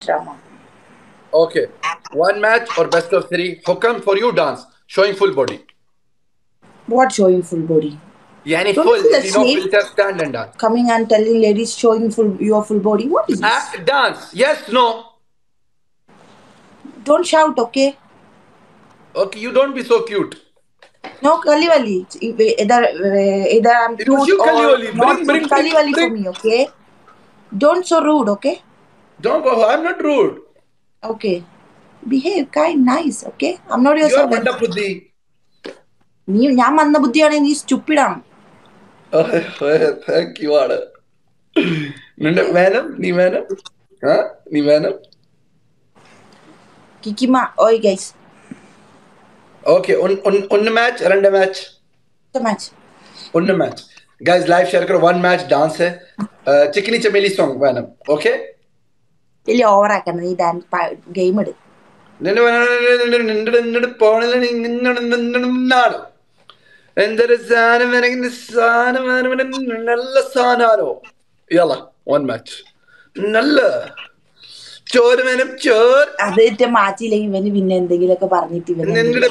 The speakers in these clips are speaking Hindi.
drama. Okay. One match or best of three. Hukam for you dance. Showing full body. What showing full body? Yani Don't full. you know, filter stand and dance. Coming and telling ladies showing full your full body. What is this? Ah, dance. Yes, no. Don't shout, okay? Okay, you don't be so cute. No Kali Wali. Either either I'm It was cute you, or Kali Wali. not Bring, bring, Kali bring, Wali for me, okay? Don't so rude, okay? Don't go. I'm not rude. Okay. Behave kind, nice. Okay. I'm not your. servant. You are manda buddhi. Ni, I am manda buddhi. Are you stupid? Am. You're mandabuddhi. നീ ഞാൻ മന്ദബുദ്ധിയാണ് നീ സ്റ്റുപ്പിഡാണ് താങ്ക് യു ആണ് നിന്റെ വേനം നീ വേനം ആ നീ വേനം കിക്കിമ ഓയ് guys okay match. The match. Match match ഒന്ന് match guys live share കറോ one match Uh, Chikni chameli song, വേനം Okay. വലിയ ഓവറാക്കണം നീ ഡാൻ ഗെയിം എടുക്കും എന്തൊരു സാധനം വേണമെങ്കിൽ സാധനം വേണം നല്ല സാധനമാണോ? ഇയാള വൺ മാച്ച് നല്ല. വേണം ചോറ്. അത് മാറ്റിയില്ലെങ്കിൽ ഇവന് പിന്നെ എന്തെങ്കിലുമൊക്കെ പറഞ്ഞിട്ട് ഇവന് നിങ്ങളുടെ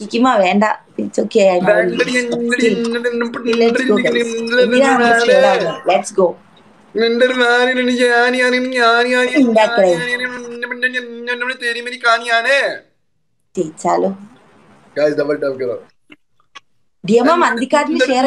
കിക്കുമ വേണ്ട it's okay let's go share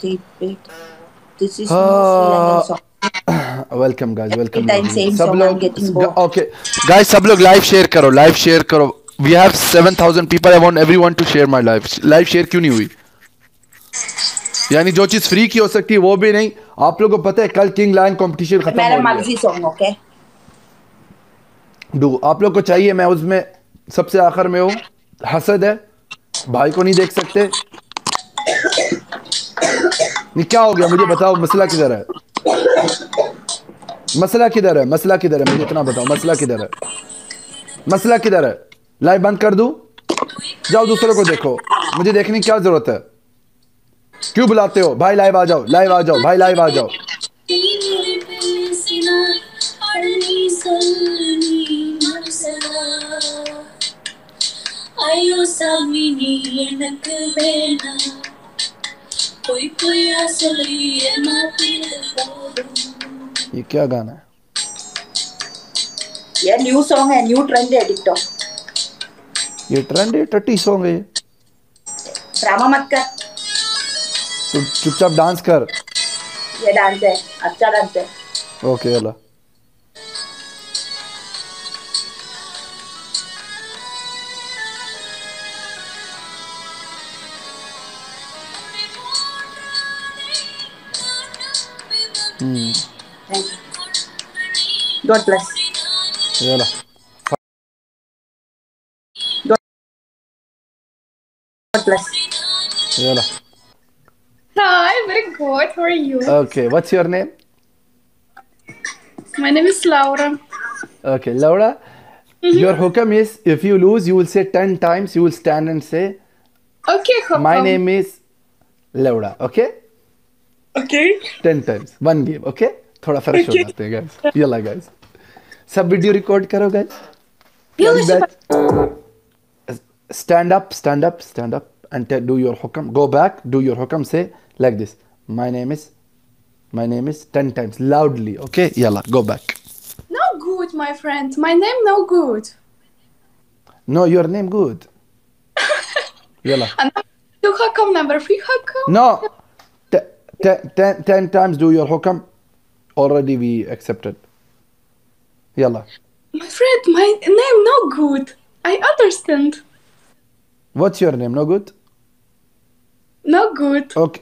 This is Lankan song. Welcome guys welcome सब लोग. ओके गाइस सब लोग लाइव शेयर करो लाइव शेयर करो. We have 7000 people I want everyone to share my live live share क्यों नहीं हुई? यानी जो चीज़ फ्री की हो सकती है वो भी नहीं। आप लोगों को पता है कल किंग लायन कंपटीशन खत्म मेरा हो रही मर्ज़ी सॉन्ग ओके डू आप लोग को चाहिए मैं उसमें सबसे आखिर में हूँ। हसद है। भाई को नहीं देख सकते। क्या हो गया? मुझे बताओ, मसला किधर है? मसला किधर है? मसला किधर है? मुझे इतना बताओ, मसला किधर है? मसला किधर है? लाइव बंद कर दू? जाओ, दूसरों को देखो। मुझे देखने की क्या ज़रूरत है? क्यों बुलाते हो? भाई, लाइव आ जाओ, लाइव आ जाओ, भाई, लाइव आ जाओ। ये क्या गाना है? ये न्यू सॉन्ग है न्यू ट्रेंड है टिकटॉक ये ट्रेंड है टट्टी सॉन्ग है ड्रामा मत कर। तू चुपचाप डांस कर। ये डांस है अच्छा डांस है। ओके यला Hmm. God bless. Yeah. God bless. Yeah. Hi, very good. How are you? Okay, what's your name? My name is Laura. Okay, Laura. Mm-hmm. Your hookam is if you lose, you will say 10 times, you will stand and say, Okay, hukam. My name is Laura, okay? Okay. 10 times. One game. Okay? थोड़ा फ्रेश हो जाते हैं guys. यला guys. सब वीडियो रिकॉर्ड करो guys. Yalla, Back. Stand up, stand up, stand up, and tell, do your hukam. Go back, do your hukam. Say like this. My name is, my name is 10 times loudly. Okay? Yalla, go back. No good, my friend. My name no good. No, your name good. Yalla. And do Hokam number three Hokam? No. T- t- ten, ten times do your hukam. Already we accepted. Yalla. My friend, my name no good. I understand. What's your name? No good? No good. Okay,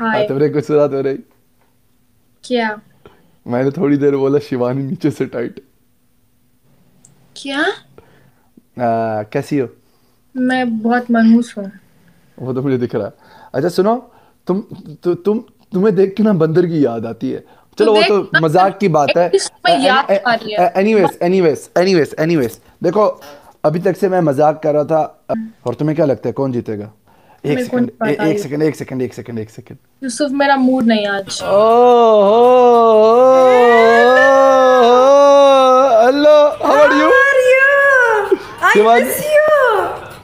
हाय तुमने कुछ सुना तो नहीं क्या मैंने थोड़ी देर बोला शिवानी नीचे से टाइट क्या कैसी हो? मैं बहुत मनहूस हूँ। वो तो मुझे दिख रहा है। अच्छा सुनो तुम तु, तुम तुम्हें देख के ना बंदर की याद आती है। चलो वो तो मज़ाक की बात है। आ। एनीवेज एनीवेज एनीवेज एनीवेज देखो अभी तक से मैं मज़ाक कर रहा था। और तुम्हें क्या लगता है कौन जीतेगा? एक सेकंड एक सेकंड एक सेकंड एक सेकंड एक सेकंड यूसुफ मेरा मूड नहीं आज। Hello how are you Shivani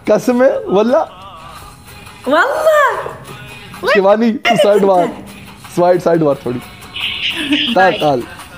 कसम है वल्ला शिवानी तू साइड मार साइड साइड मार थोड़ी ताल ताल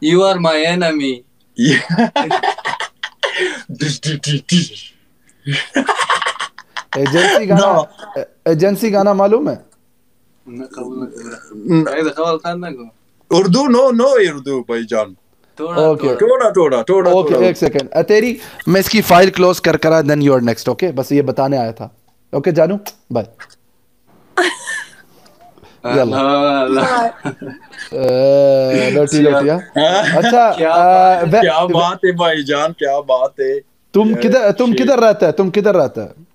You are my enemy. Agency गाना एजेंसी गाना मालूम है उर्दू नो नो उर्दू भाई जान ओके थोड़ा थोड़ा थोड़ा ओके एक सेकंड तेरी मैं इसकी फ़ाइल क्लोज कर करा then you are next okay बस ये बताने आया था। ओके जानू? बाय अच्छा तुम किधर तुम किधर रहता है तुम किधर रहता है?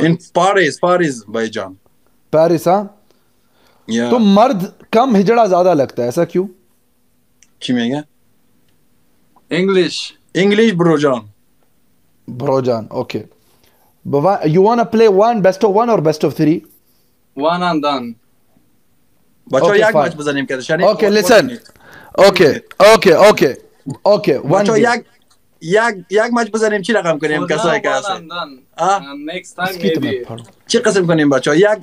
in Paris Paris भाईजान पेरिस हाँ yeah तुम मर्द कम हिजड़ा ज्यादा लगता है ऐसा क्यों किमेगा English English bro John bro John okay you want play one best of one और best of three one and done बच्चों Okay, याक fine. मच बजाने क्या शानी okay listen okay okay okay okay one बच्चों याक याक याक मच बजाने चिला काम करें For कैसा now, है one कैसा and done Ah. and next time इसकी तो मैं maybe फाड़ू ची कसम करें बच्चों याक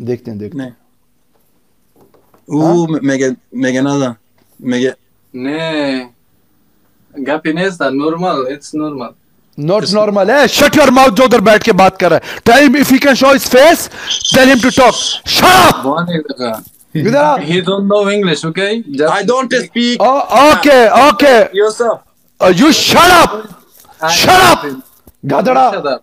देखते हैं देखते हैं नहीं ओ mega mega Nada mega Nee. Happiness are normal. It's normal. Not normal है शट योर माउथ जो उधर बैठ के बात कर रहा है tell him if he can show his face tell him to talk shut up He don't know English, okay? Just I don't speak okay okay yourself you shut up I- shut up! You गधड़ा shut up.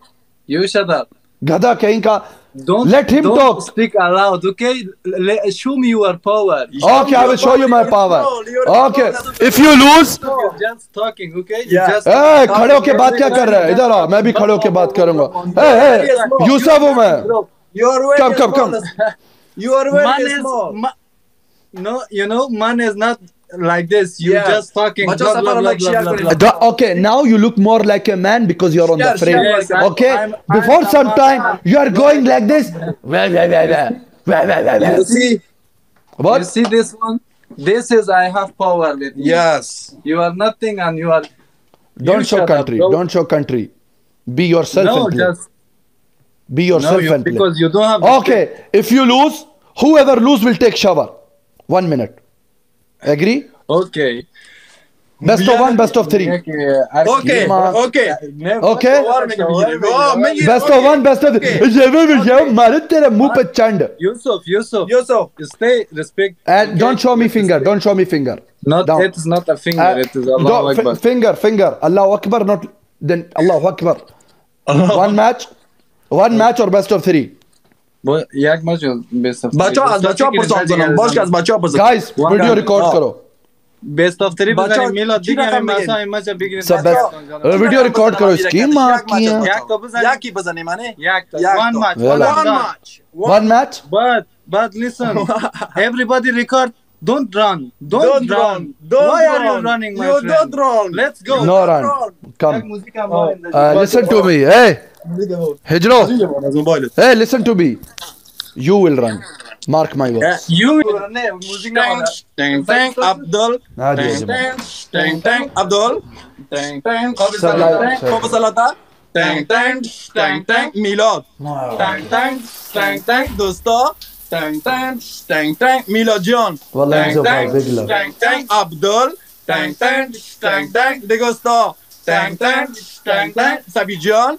You shut up. गधा कहीं का Don't Let him don't talk. Speak aloud, okay? Let, show me your power. Okay, I will show you my power. Okay, if you lose, You're just talking, okay? Yeah. Just ए खड़े होके बात क्या कर रहा है इधर आ मैं भी खड़े होके बात करूँगा ए ए यूसुफ हूँ मैं you are Come, come, come. Small. you are very man is ma- no, you know, man is not like this. You Yeah. just talking. But Blah, blah, blah, like blah, share blah, blah. Okay now you look more like a man because you're on the frame yes, I'm- okay I'm- before I'm- some time you are going like this you see You what see this one? This is I have power with me. yes You are nothing and you are don't You show shut up, country don't show country be yourself no, and play just be yourself no, you, and because you don't have. Okay, play. if you lose, whoever lose will take shower. One minute. Agree? Okay. Best of one, best of three. Okay, okay. Okay. Best of one, best of three. Okay. Yusuf, Yusuf, Yusuf. Stay, respect. And don't show me finger. Don't show me finger. Not, Down. it is not a finger. Uh, it is Allah Akbar. Finger, finger. Allah Akbar, not then Allah Akbar. one match, One match or best of three? Jak maç best of three? Bacho has Bacho por song. Bosch has Bacho por song. Guys, video record karo. Best of three बगाने मेल और दिखे हमें मासा है मज़ा बिग सब वीडियो रिकॉर्ड करो इसकी माँ की या तो बजाने या की बजाने माने या one match one match one match but but listen everybody record Don't run. Don't, don't run. run. Don't Why run. are you running, my you friend? You don't run. Let's go. No run. Come. Uh, listen to me. Hey. Hijro. Hey, listen to me. You will run. Mark my words. You Tang Tang Abdul. Tang Tang Abdul. Tang Tang Kobe Salata. Tang Tang Tang Tang Milad. Tang Tang Tang Tang Dosta. Tang Tang Tang Tang Miladion. Tang Tang Tang Tang Abdul. Tang Tang Tang Tang Degosta. Tang Tang Tang Tang Sabijan.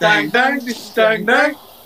Tang tang tang tang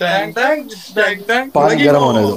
Tang tang tang tang पानी गर्म होने दो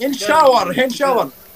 in shower in shower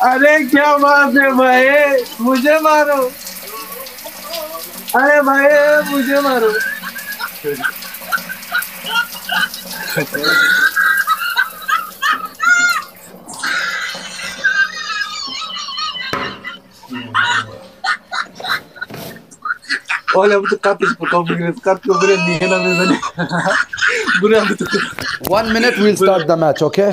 अरे क्या बात है भाई मुझे मारो अरे भाई मुझे मारो Olha, muito capis por causa do cap que eu virei ninguém na mesa ali. Buraya one minute we'll start the match okay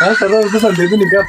Ha, perdón, entonces le doy cap.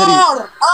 three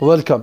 welcome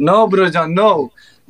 No, bro, John, no.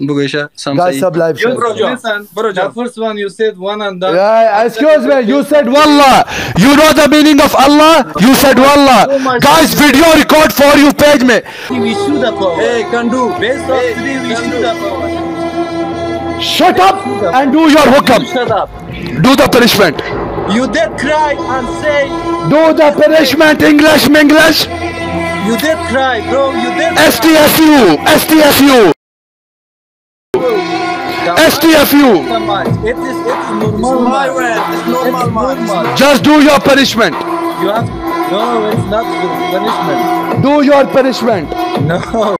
Bugesha, some Guys, say. Live you listen, the first one you said one and done. Yeah, excuse me, you said Wallah. You know the meaning of Allah? You said Wallah. Oh Guys, video record for you page me. We shoot the power. Hey, can do. Based on hey, three, we shoot the power. Shut up and do your hookup. Shut up. Do the punishment. You did cry and say. Do the punishment, English, English. You did cry, bro. You did. STSU, STSU. STFU. It is, it is normal. My man. word, it's It's normal, man. normal. Just do your punishment. You have no, it's not punishment. Do your punishment. No.